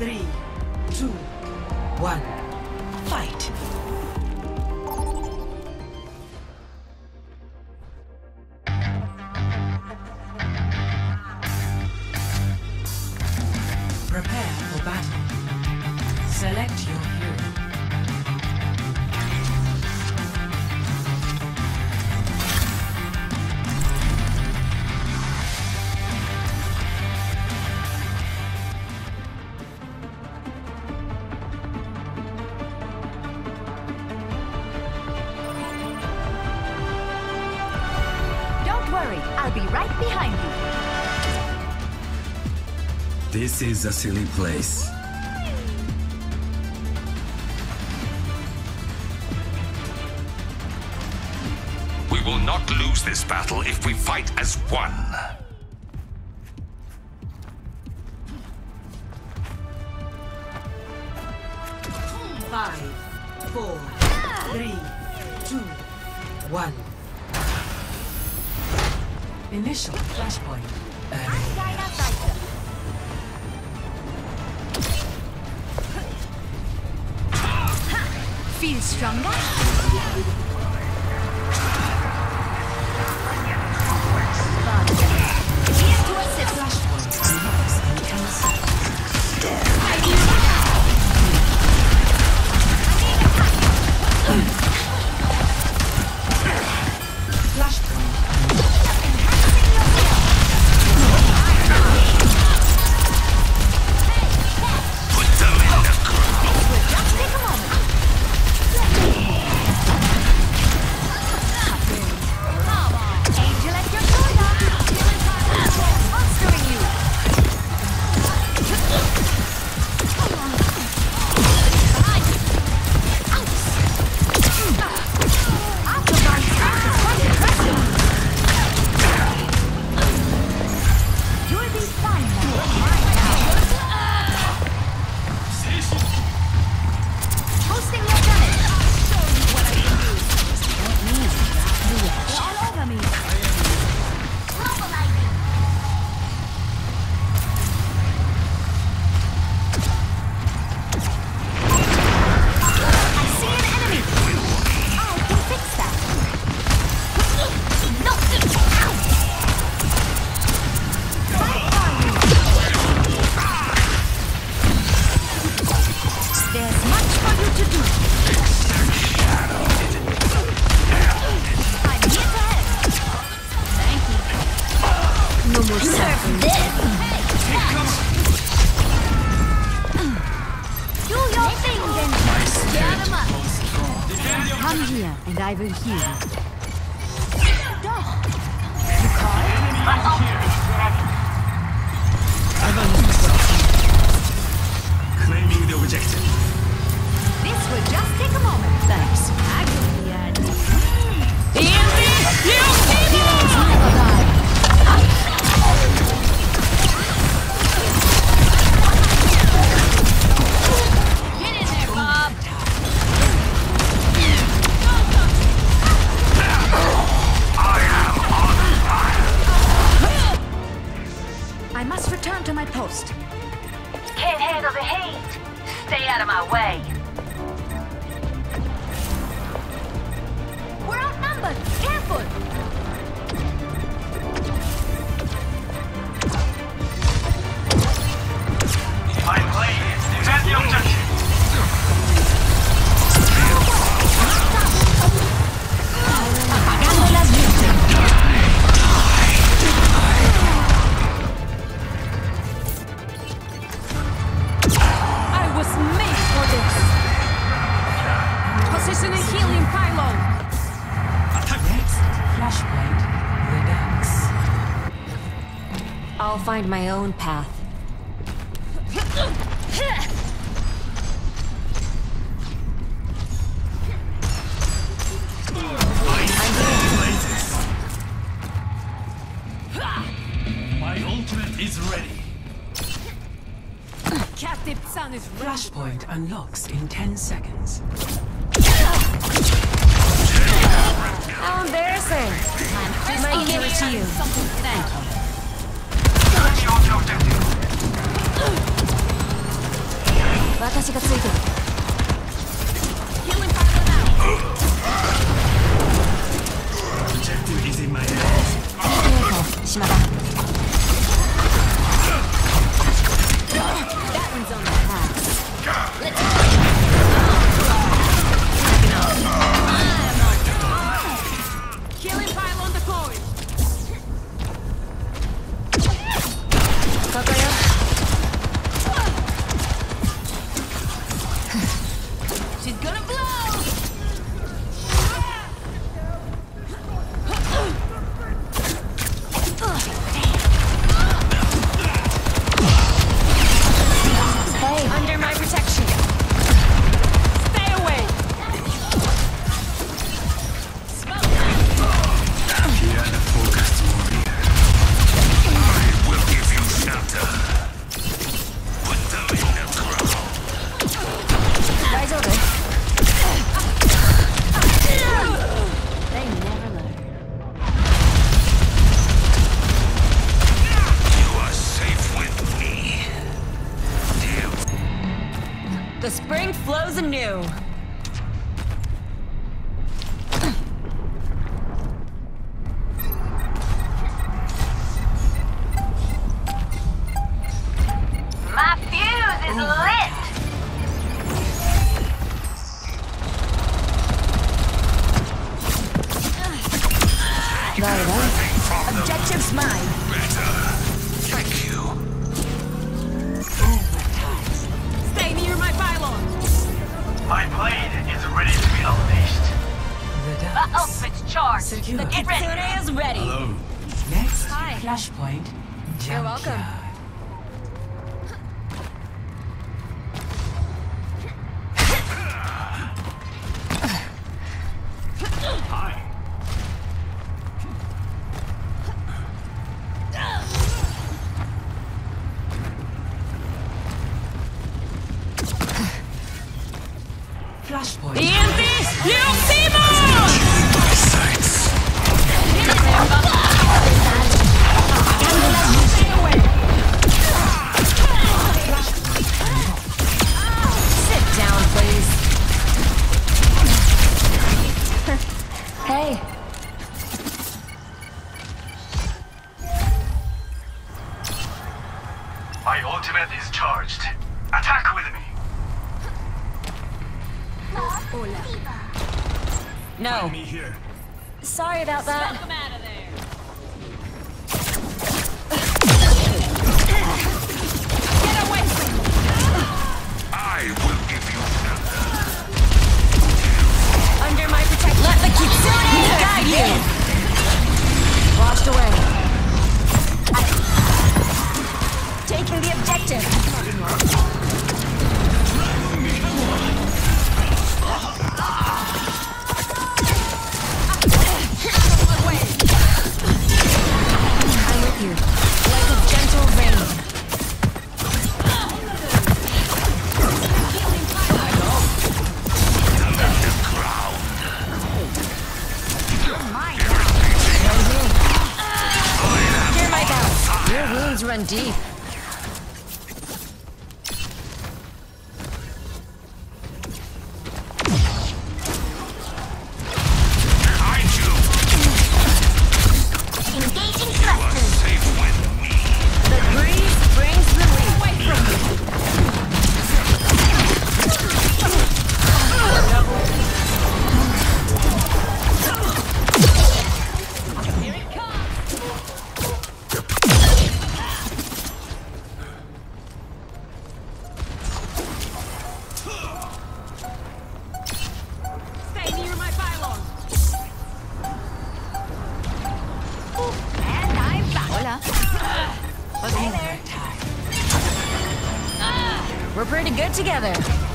Three, two, one, fight. Prepare for battle. Select your hero. Worry, I'll be right behind you. This is a silly place. We will not lose this battle if we fight as one. Five, four, three, two, one. Initial flashpoint. Uh, feel stronger? Here to assist. Flashpoint unlocks in 10 here, heal you. Doch. You out of my way. I'll find my own path. My ultimate is ready. Captive Sun is Flashpoint unlocks in 10 seconds. How embarrassing. I'm might give it to you. Thank you. 私がついてる。Flows. My fuse is lit. Very well. Objective's mine. Thank you. Stay near my pylon. My blade is ready to be unleashed. My ultimate's charged. Secure. The Get ready. Kitsune is ready. Hello. Next, Hi. flashpoint. You're welcome. Flashpoint. EMP! Neoptimo! Sights. Sit down, please. hey. My ultimate is charged. No. Me here. Sorry about that. Deep. We're pretty good together.